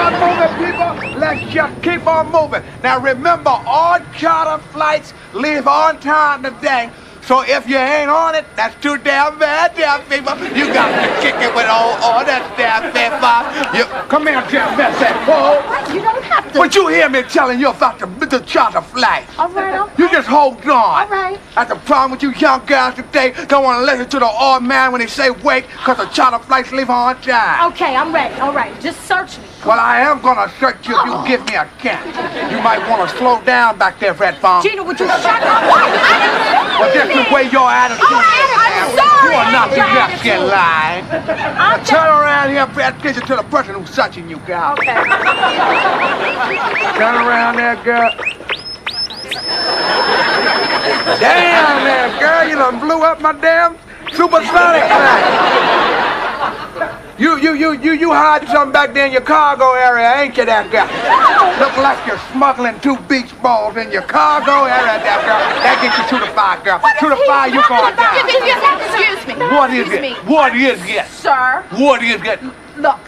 on moving, people. Let's just keep on moving. Now, remember, all charter flights leave on time today. So if you ain't on it, that's too damn bad, damn people. You got to kick it with all, all that damn people. You, come here, damn bad, whoa. You don't have but you hear me telling you about the, the charter flight. All right, all You just hold on. All right. That's the problem with you young guys today. Don't want to listen to the old man when he say wait, because the charter flights leave on time. Okay, I'm ready. All right, just search me. Well, I am gonna search you if you give me a chance. You might want to slow down back there, Red Farm. Gina, would you shut up? I Well, just the way your attitude is. I'm sorry. You are not the Your best in attitude. I'm Now turn around here and pay attention to the person who's touching you, girl. Okay. Turn around there, girl. Damn there, girl. You done blew up my damn supersonic plane. You, you, you, you, you hiding something back there in your cargo area, ain't you, that girl? Look like you're smuggling two beach balls in your cargo area, that girl. That gets you to the fire, girl. To the fire, you going down. What is it? What is it? Sir, What is it? look.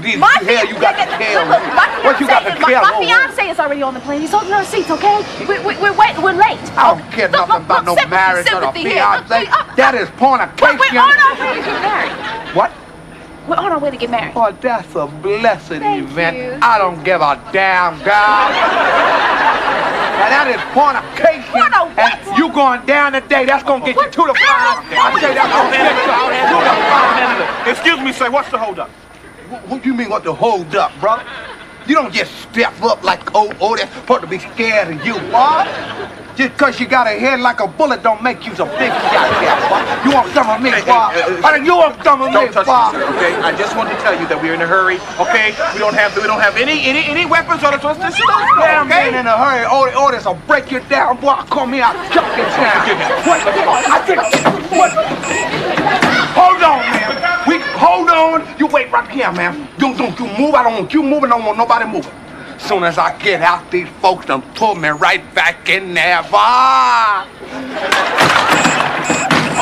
These My hell you got to tell look, me. my What you got to tell My, my fiance is already on the plane. He's holding our seats, okay? We, we, we're wait, we're late. I don't oh, care Look, nothing about no marriage or a fiance. That is Wait, fornication. we're on our way to get married. What? We're on our way to get married. Oh, that's a blessed Thank event. you. I don't give a damn, girl. and that is fornication. What a what? And you going down today, that's going to get you to the fire. I say that's going to get you to the fire. Excuse me, sir. What's the holdup? What, what do you mean what the hold up, brother? You don't just step up like old Otis supposed to be scared of you, boy. Just cause you got a head like a bullet don't make you a big shot boy. You want some of me, boy? Hey, hey, hey, you want some of me, touch me, boy? sir, okay? I just want to tell you that we're in a hurry, okay? We don't have we don't have any any any weapons on us. This is Damn okay? man in a hurry. Otis, Otis will break you down, boy. Come here, I'll chuck you down. What? I think, what? Hold on, man. We, hold on. You wait right here, man. Don't, don't you move. I don't want you moving. I don't want nobody moving. Soon as I get out, these folks done pull me right back in there, boy.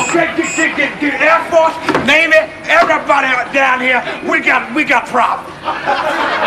Okay, get, get, get, get Air Force, Navy, everybody down here. We got, we got problems.